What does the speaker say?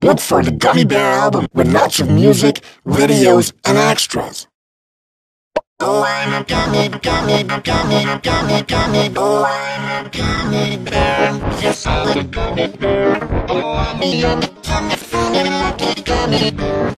Look for the Gummy Bear album with lots of music, videos, and extras. Oh, I'm a gummy, gummy, gummy, gummy, gummy. Oh, I'm a gummy bear. Yes, I'm a gummy bear. Oh, I'm a yummy, gummy, funny, lucky gummy bear.